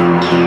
you.